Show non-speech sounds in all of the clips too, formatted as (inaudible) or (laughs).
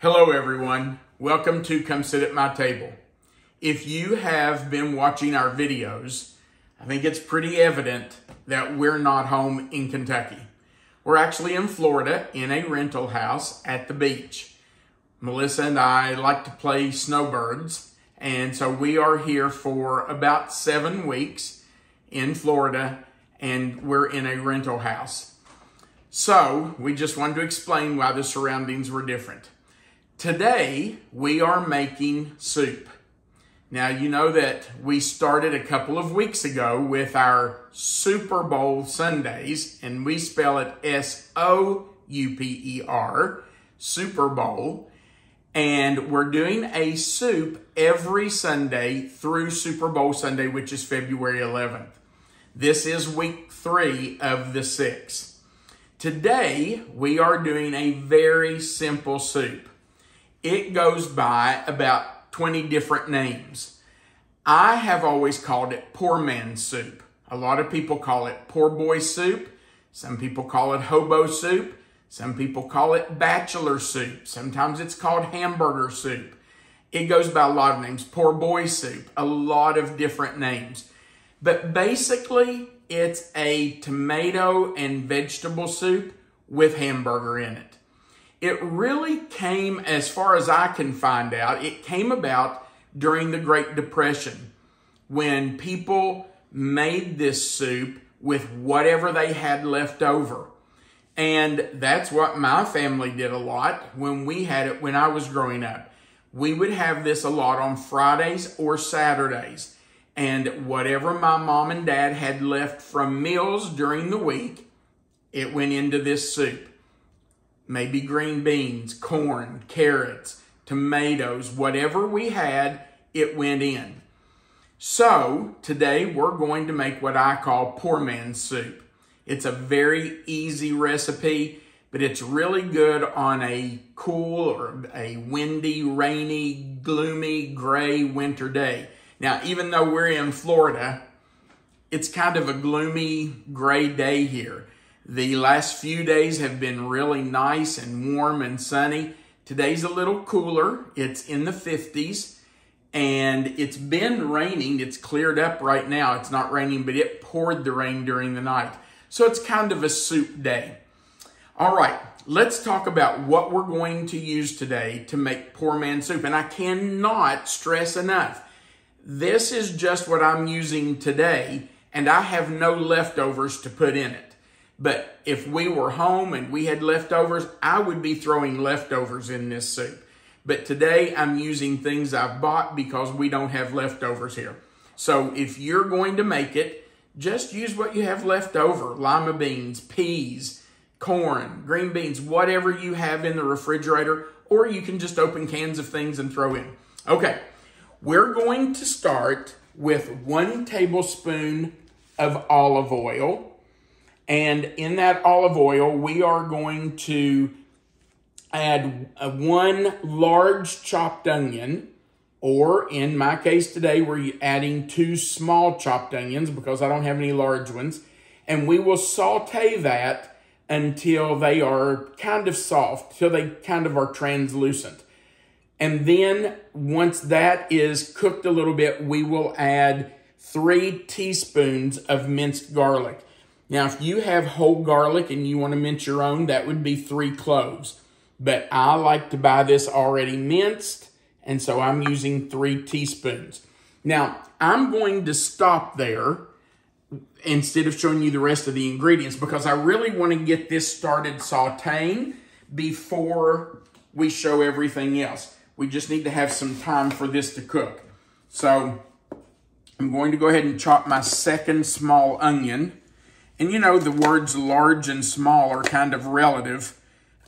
Hello, everyone. Welcome to Come Sit at My Table. If you have been watching our videos, I think it's pretty evident that we're not home in Kentucky. We're actually in Florida in a rental house at the beach. Melissa and I like to play snowbirds, and so we are here for about seven weeks in Florida, and we're in a rental house. So, we just wanted to explain why the surroundings were different. Today, we are making soup. Now, you know that we started a couple of weeks ago with our Super Bowl Sundays, and we spell it S O U P E R, Super Bowl. And we're doing a soup every Sunday through Super Bowl Sunday, which is February 11th. This is week three of the six. Today, we are doing a very simple soup. It goes by about 20 different names. I have always called it poor man's soup. A lot of people call it poor boy soup. Some people call it hobo soup. Some people call it bachelor soup. Sometimes it's called hamburger soup. It goes by a lot of names. Poor boy soup, a lot of different names. But basically, it's a tomato and vegetable soup with hamburger in it. It really came, as far as I can find out, it came about during the Great Depression when people made this soup with whatever they had left over. And that's what my family did a lot when we had it when I was growing up. We would have this a lot on Fridays or Saturdays. And whatever my mom and dad had left from meals during the week, it went into this soup. Maybe green beans, corn, carrots, tomatoes, whatever we had, it went in. So today we're going to make what I call poor man's soup. It's a very easy recipe, but it's really good on a cool or a windy, rainy, gloomy, gray winter day. Now, even though we're in Florida, it's kind of a gloomy, gray day here. The last few days have been really nice and warm and sunny. Today's a little cooler. It's in the 50s and it's been raining. It's cleared up right now. It's not raining, but it poured the rain during the night. So it's kind of a soup day. All right, let's talk about what we're going to use today to make poor man soup. And I cannot stress enough, this is just what I'm using today, and I have no leftovers to put in it. But if we were home and we had leftovers, I would be throwing leftovers in this soup. But today I'm using things I've bought because we don't have leftovers here. So if you're going to make it, just use what you have left over. Lima beans, peas, corn, green beans, whatever you have in the refrigerator, or you can just open cans of things and throw in. Okay, we're going to start with one tablespoon of olive oil. And in that olive oil, we are going to add uh, one large chopped onion, or in my case today, we're adding two small chopped onions because I don't have any large ones. And we will saute that until they are kind of soft, till they kind of are translucent. And then once that is cooked a little bit, we will add three teaspoons of minced garlic. Now, if you have whole garlic and you want to mince your own, that would be three cloves. But I like to buy this already minced, and so I'm using three teaspoons. Now, I'm going to stop there instead of showing you the rest of the ingredients because I really want to get this started sauteing before we show everything else. We just need to have some time for this to cook. So I'm going to go ahead and chop my second small onion. And you know, the words large and small are kind of relative.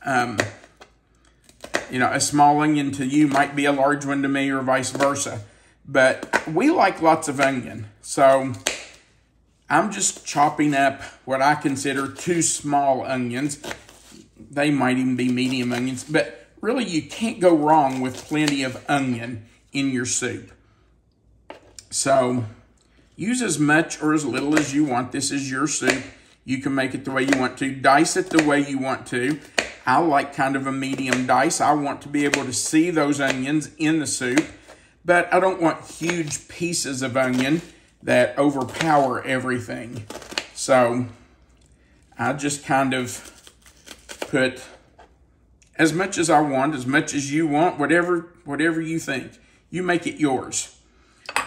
Um, you know, a small onion to you might be a large one to me or vice versa. But we like lots of onion. So I'm just chopping up what I consider two small onions. They might even be medium onions. But really, you can't go wrong with plenty of onion in your soup. So use as much or as little as you want. This is your soup. You can make it the way you want to. Dice it the way you want to. I like kind of a medium dice. I want to be able to see those onions in the soup, but I don't want huge pieces of onion that overpower everything. So I just kind of put as much as I want, as much as you want, whatever whatever you think. You make it yours.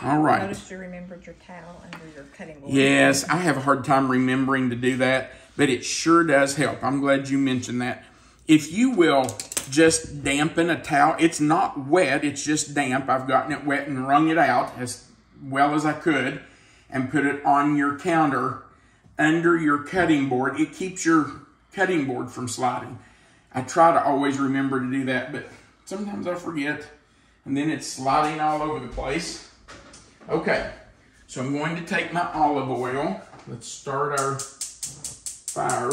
All right. I noticed you remembered your towel under your cutting board. Yes, I have a hard time remembering to do that, but it sure does help. I'm glad you mentioned that. If you will just dampen a towel, it's not wet, it's just damp. I've gotten it wet and wrung it out as well as I could and put it on your counter under your cutting board. It keeps your cutting board from sliding. I try to always remember to do that, but sometimes I forget and then it's sliding all over the place. Okay, so I'm going to take my olive oil. Let's start our fire.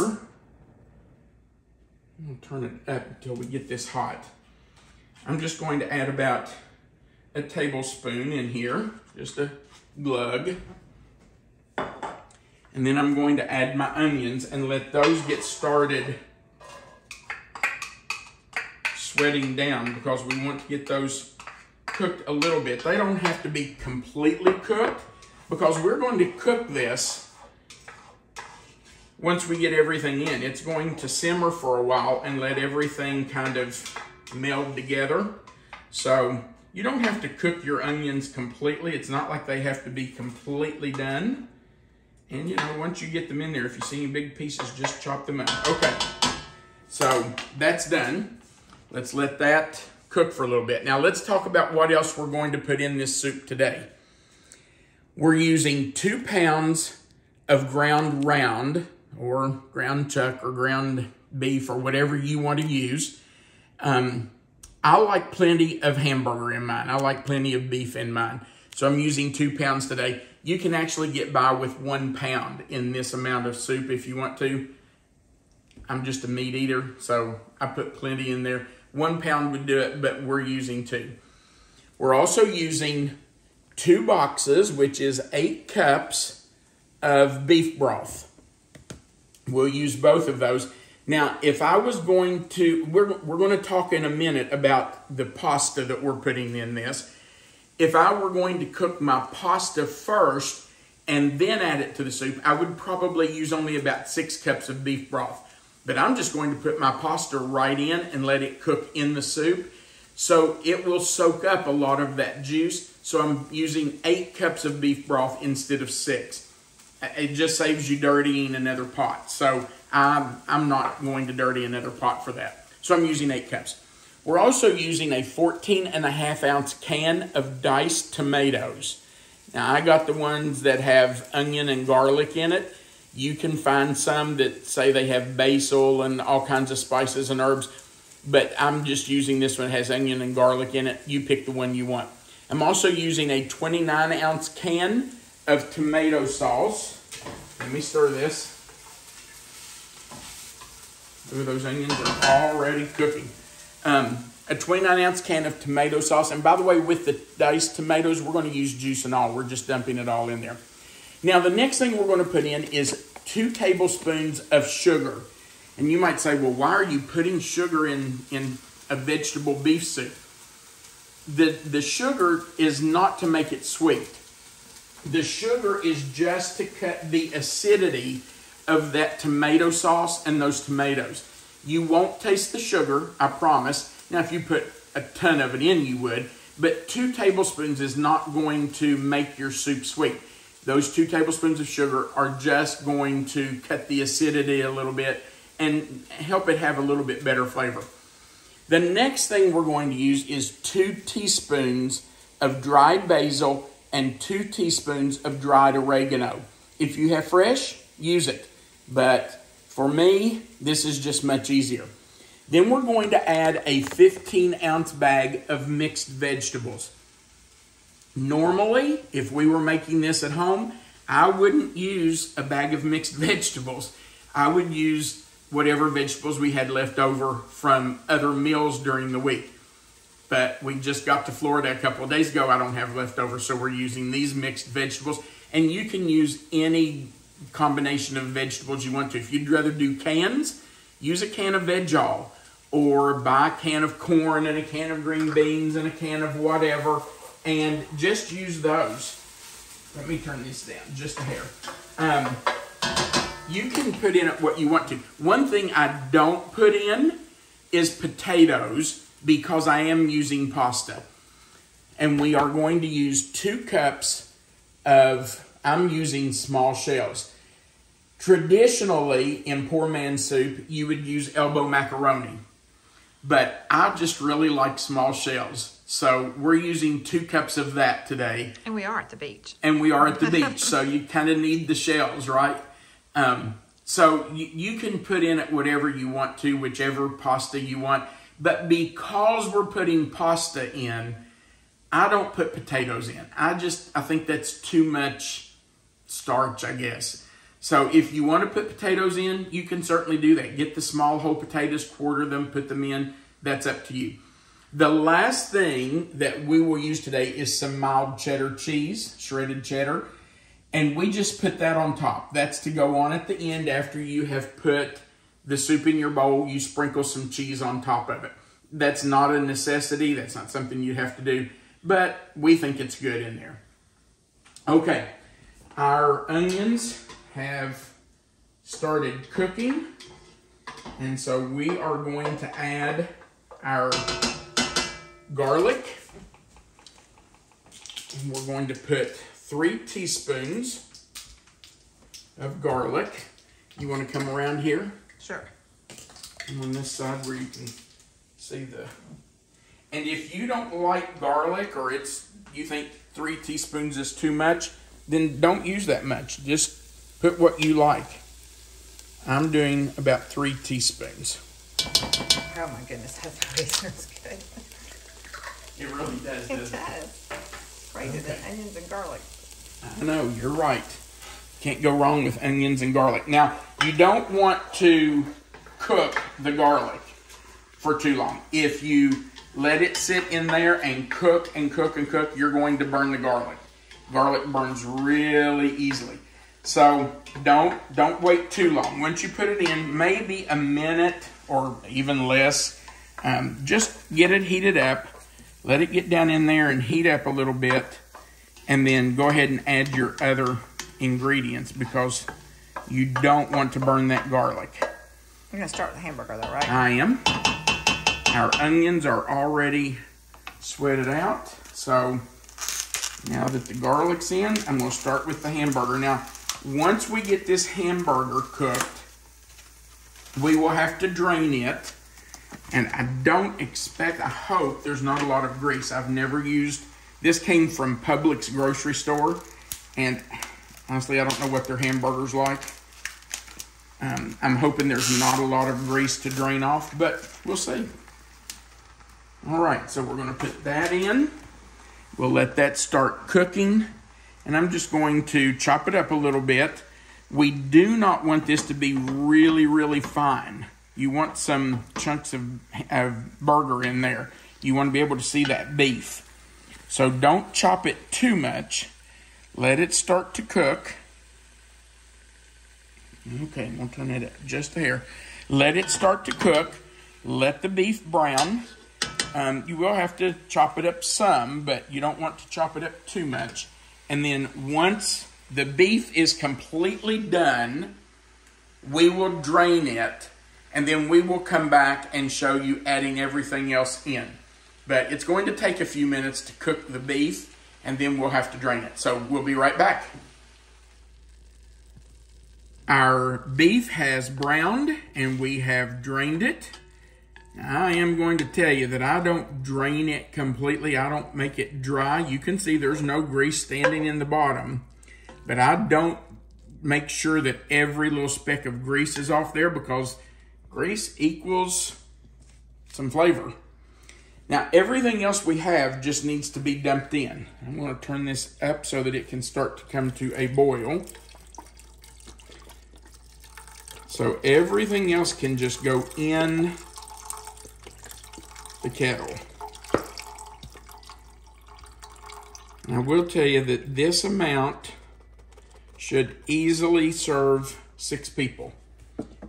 I'm to turn it up until we get this hot. I'm just going to add about a tablespoon in here, just a glug. And then I'm going to add my onions and let those get started sweating down because we want to get those cooked a little bit. They don't have to be completely cooked because we're going to cook this once we get everything in. It's going to simmer for a while and let everything kind of meld together. So you don't have to cook your onions completely. It's not like they have to be completely done. And you know, once you get them in there, if you see any big pieces, just chop them up. Okay, so that's done. Let's let that cook for a little bit. Now let's talk about what else we're going to put in this soup today. We're using two pounds of ground round or ground chuck or ground beef or whatever you want to use. Um, I like plenty of hamburger in mine. I like plenty of beef in mine. So I'm using two pounds today. You can actually get by with one pound in this amount of soup if you want to. I'm just a meat eater, so I put plenty in there. One pound would do it, but we're using two. We're also using two boxes, which is eight cups of beef broth. We'll use both of those. Now, if I was going to, we're, we're going to talk in a minute about the pasta that we're putting in this. If I were going to cook my pasta first and then add it to the soup, I would probably use only about six cups of beef broth. But I'm just going to put my pasta right in and let it cook in the soup. So it will soak up a lot of that juice. So I'm using eight cups of beef broth instead of six. It just saves you dirtying another pot. So I'm, I'm not going to dirty another pot for that. So I'm using eight cups. We're also using a 14 and a half ounce can of diced tomatoes. Now I got the ones that have onion and garlic in it. You can find some that say they have basil and all kinds of spices and herbs, but I'm just using this one. It has onion and garlic in it. You pick the one you want. I'm also using a 29 ounce can of tomato sauce. Let me stir this. At those onions are already cooking. Um, a 29 ounce can of tomato sauce. And by the way, with the diced tomatoes, we're going to use juice and all. We're just dumping it all in there. Now, the next thing we're going to put in is two tablespoons of sugar. And you might say, well, why are you putting sugar in, in a vegetable beef soup? The, the sugar is not to make it sweet. The sugar is just to cut the acidity of that tomato sauce and those tomatoes. You won't taste the sugar, I promise. Now, if you put a ton of it in, you would. But two tablespoons is not going to make your soup sweet. Those two tablespoons of sugar are just going to cut the acidity a little bit and help it have a little bit better flavor. The next thing we're going to use is two teaspoons of dried basil and two teaspoons of dried oregano. If you have fresh, use it. But for me, this is just much easier. Then we're going to add a 15 ounce bag of mixed vegetables. Normally, if we were making this at home, I wouldn't use a bag of mixed (laughs) vegetables. I would use whatever vegetables we had left over from other meals during the week. But we just got to Florida a couple of days ago. I don't have leftovers, so we're using these mixed vegetables. And you can use any combination of vegetables you want to. If you'd rather do cans, use a can of Veg-All. or buy a can of corn and a can of green beans and a can of whatever and just use those. Let me turn this down just a hair. Um, you can put in what you want to. One thing I don't put in is potatoes because I am using pasta. And we are going to use two cups of, I'm using small shells. Traditionally, in poor man's soup, you would use elbow macaroni. But I just really like small shells. So we're using two cups of that today. And we are at the beach. And we are at the beach, (laughs) so you kind of need the shells, right? Um, so you, you can put in it whatever you want to, whichever pasta you want. But because we're putting pasta in, I don't put potatoes in. I just, I think that's too much starch, I guess. So if you want to put potatoes in, you can certainly do that. Get the small whole potatoes, quarter them, put them in. That's up to you. The last thing that we will use today is some mild cheddar cheese, shredded cheddar. And we just put that on top. That's to go on at the end after you have put the soup in your bowl. You sprinkle some cheese on top of it. That's not a necessity. That's not something you have to do. But we think it's good in there. Okay. Our onions have started cooking. And so we are going to add our garlic. And we're going to put three teaspoons of garlic. You want to come around here? Sure. And on this side where you can see the... And if you don't like garlic or it's you think three teaspoons is too much, then don't use that much. Just Put what you like. I'm doing about three teaspoons. Oh my goodness, that always sounds good. It really does, It doesn't it? does. Right to the onions and garlic. I know, you're right. Can't go wrong with onions and garlic. Now, you don't want to cook the garlic for too long. If you let it sit in there and cook and cook and cook, you're going to burn the garlic. Garlic burns really easily. So don't don't wait too long. Once you put it in, maybe a minute or even less, um, just get it heated up. Let it get down in there and heat up a little bit and then go ahead and add your other ingredients because you don't want to burn that garlic. You're gonna start with the hamburger though, right? I am. Our onions are already sweated out. So now that the garlic's in, I'm going to start with the hamburger. Now, once we get this hamburger cooked, we will have to drain it. And I don't expect, I hope there's not a lot of grease. I've never used, this came from Publix grocery store. And honestly, I don't know what their hamburger's like. Um, I'm hoping there's not a lot of grease to drain off, but we'll see. All right, so we're to put that in. We'll let that start cooking. And I'm just going to chop it up a little bit. We do not want this to be really, really fine. You want some chunks of, of burger in there. You want to be able to see that beef. So don't chop it too much. Let it start to cook. Okay, I'm going to turn it up just a hair. Let it start to cook. Let the beef brown. Um, you will have to chop it up some, but you don't want to chop it up too much. And then once the beef is completely done, we will drain it, and then we will come back and show you adding everything else in. But it's going to take a few minutes to cook the beef, and then we'll have to drain it. So we'll be right back. Our beef has browned, and we have drained it. I am going to tell you that I don't drain it completely. I don't make it dry. You can see there's no grease standing in the bottom. But I don't make sure that every little speck of grease is off there because grease equals some flavor. Now, everything else we have just needs to be dumped in. I'm going to turn this up so that it can start to come to a boil. So everything else can just go in the kettle. And I will tell you that this amount should easily serve six people.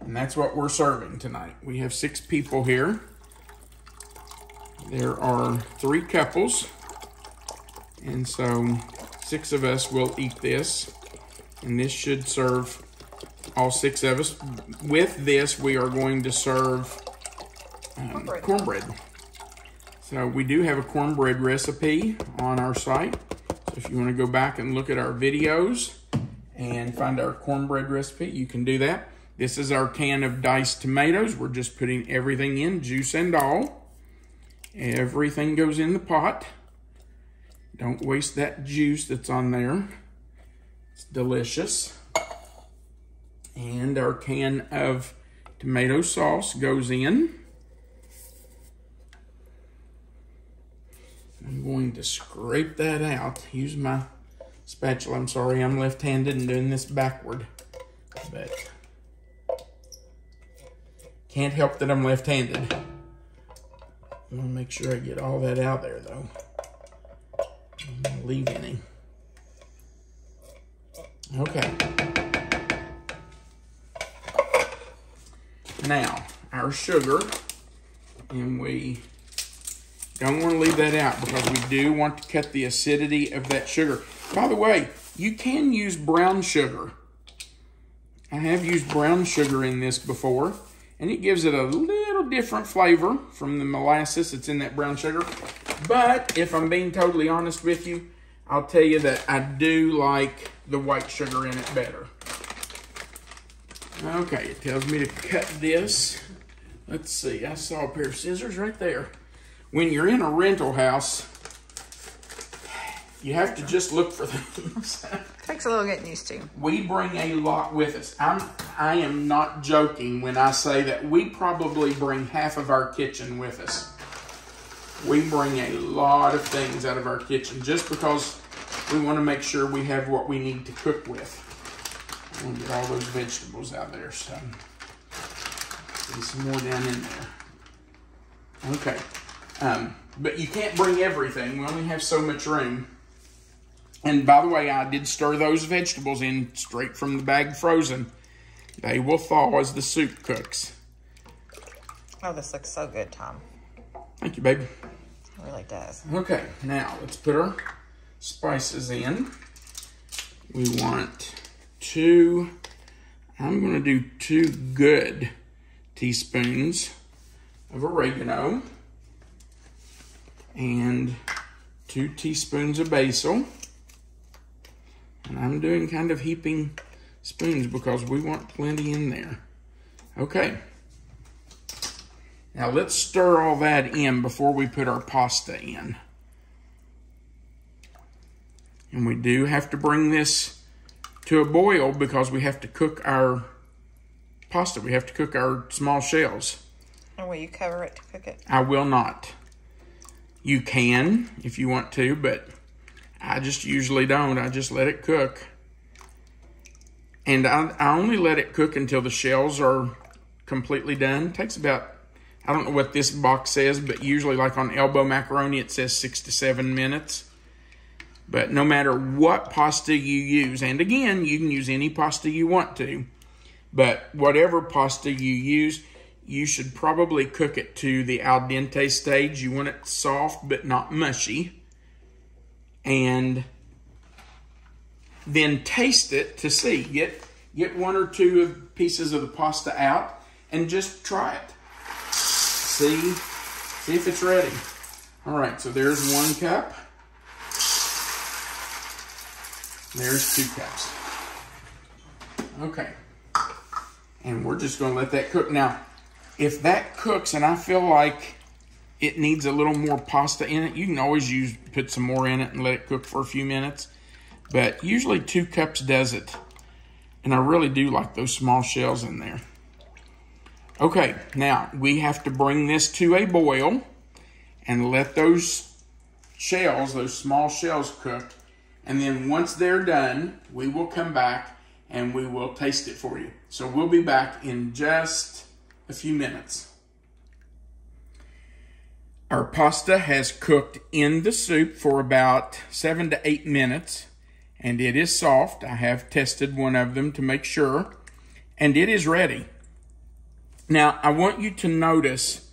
And that's what we're serving tonight. We have six people here. There are three couples, and so six of us will eat this, and this should serve all six of us. With this, we are going to serve um, Cornbread. cornbread. So we do have a cornbread recipe on our site. So if you want to go back and look at our videos and find our cornbread recipe, you can do that. This is our can of diced tomatoes. We're just putting everything in, juice and all. Everything goes in the pot. Don't waste that juice that's on there. It's delicious. And our can of tomato sauce goes in. I'm going to scrape that out. Use my spatula. I'm sorry, I'm left-handed and doing this backward. But can't help that I'm left-handed. I want to make sure I get all that out there, though. I'm any. Okay. Now, our sugar, and we don't want to leave that out because we do want to cut the acidity of that sugar. By the way, you can use brown sugar. I have used brown sugar in this before, and it gives it a little different flavor from the molasses that's in that brown sugar. But if I'm being totally honest with you, I'll tell you that I do like the white sugar in it better. Okay, it tells me to cut this. Let's see, I saw a pair of scissors right there. When you're in a rental house, you have to just look for (laughs) things. Takes a little getting used to. we bring a lot with us. I'm I am not joking when I say that we probably bring half of our kitchen with us. We bring a lot of things out of our kitchen just because we want to make sure we have what we need to cook with. I'm gonna get all those vegetables out there, so get some more down in there. Okay, um, but you can't bring everything. We only have so much room. And by the way, I did stir those vegetables in straight from the bag frozen. They will thaw as the soup cooks. Oh, this looks so good, Tom. Thank you, baby. It really does. Okay, now let's put our spices in. We want two, I'm going to do two good teaspoons of oregano and two teaspoons of basil. And I'm doing kind of heaping spoons because we want plenty in there. Okay. Now let's stir all that in before we put our pasta in. And we do have to bring this to a boil because we have to cook our pasta. We have to cook our small shells. And will you cover it to cook it? I will not. You can if you want to, but I just usually don't. I just let it cook. And I, I only let it cook until the shells are completely done. It takes about, I don't know what this box says, but usually like on elbow macaroni, it says six to seven minutes. But no matter what pasta you use, and again, you can use any pasta you want to, but whatever pasta you use, you should probably cook it to the al dente stage. You want it soft but not mushy. And then taste it to see. Get get one or two of pieces of the pasta out and just try it. See see if it's ready. All right, so there's one cup. There's two cups. Okay. And we're just going to let that cook. Now, if that cooks and I feel like it needs a little more pasta in it, you can always use put some more in it and let it cook for a few minutes. But usually two cups does it. And I really do like those small shells in there. Okay, now we have to bring this to a boil and let those shells, those small shells cook. And then once they're done, we will come back and we will taste it for you. So we'll be back in just a few minutes. Our pasta has cooked in the soup for about seven to eight minutes and it is soft. I have tested one of them to make sure and it is ready. Now, I want you to notice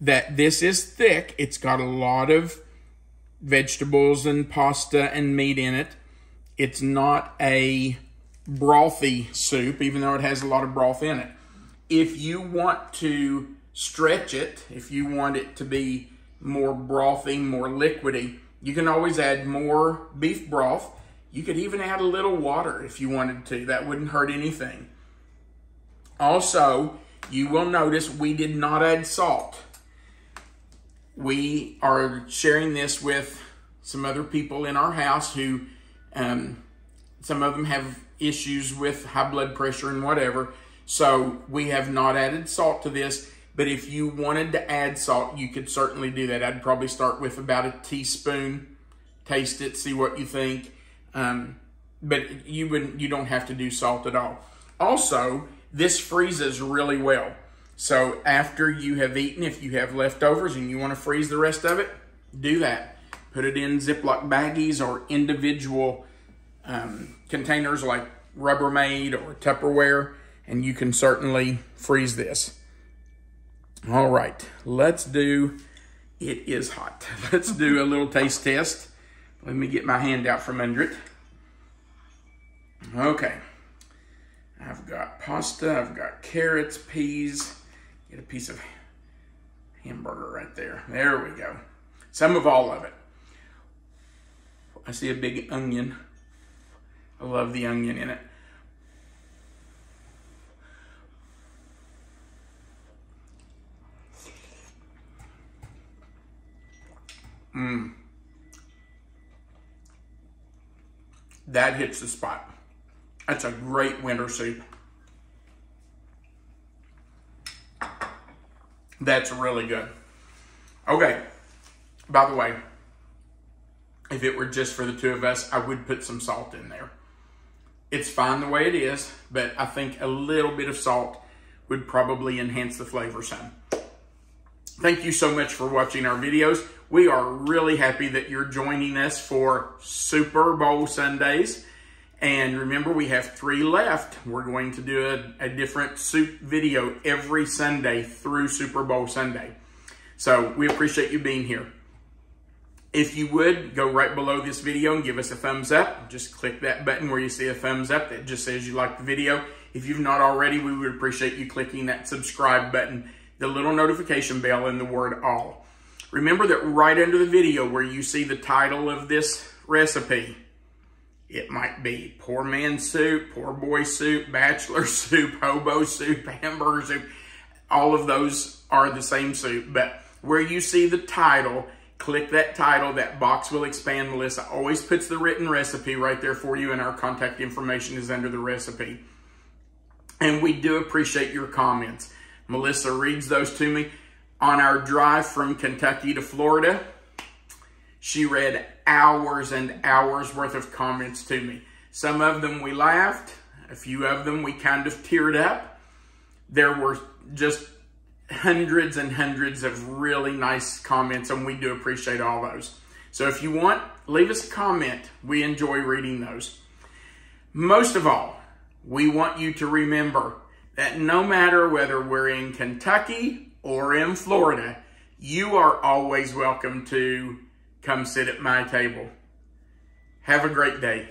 that this is thick. It's got a lot of vegetables and pasta and meat in it. It's not a brothy soup, even though it has a lot of broth in it. If you want to stretch it, if you want it to be more brothy, more liquidy, you can always add more beef broth. You could even add a little water if you wanted to. That wouldn't hurt anything. Also, you will notice we did not add salt. We are sharing this with some other people in our house who, um, some of them have issues with high blood pressure and whatever. So we have not added salt to this. But if you wanted to add salt, you could certainly do that. I'd probably start with about a teaspoon, taste it, see what you think. Um, but you wouldn't, you don't have to do salt at all. Also, this freezes really well. So after you have eaten, if you have leftovers and you want to freeze the rest of it, do that. Put it in Ziploc baggies or individual um, containers like Rubbermaid or Tupperware, and you can certainly freeze this. All right, let's do, it is hot. (laughs) Let's do a little taste test. Let me get my hand out from under it. Okay. I've got pasta, I've got carrots, peas, get a piece of hamburger right there. There we go. Some of all of it. I see a big onion. I love the onion in it. Mmm. That hits the spot. That's a great winter soup. That's really good. Okay, by the way, if it were just for the two of us, I would put some salt in there. It's fine the way it is, but I think a little bit of salt would probably enhance the flavor some. Thank you so much for watching our videos. We are really happy that you're joining us for Super Bowl Sundays. And remember, we have three left. We're going to do a, a, different soup video every Sunday through Super Bowl Sunday. So we appreciate you being here. If you would, go right below this video and give us a thumbs up. Just click that button where you see a thumbs up that just says you like the video. If you've not already, we would appreciate you clicking that subscribe button, the little notification bell, and the word all. Remember that right under the video where you see the title of this recipe, it might be poor man soup, poor boy soup, bachelor (laughs) soup, hobo soup, hamburger soup. All of those are the same soup. But where you see the title, click that title. That box will expand. Melissa always puts the written recipe right there for you and our contact information is under the recipe. And we do appreciate your comments. Melissa reads those to me. On our drive from Kentucky to Florida, she read hours and hours worth of comments to me. Some of them we laughed, a few of them we kind of teared up. There were just hundreds and hundreds of really nice comments, and we do appreciate all those. So if you want, leave us a comment. We enjoy reading those. Most of all, we want you to remember that no matter whether we're in Kentucky or in Florida, you are always welcome to Come sit at my table. Have a great day.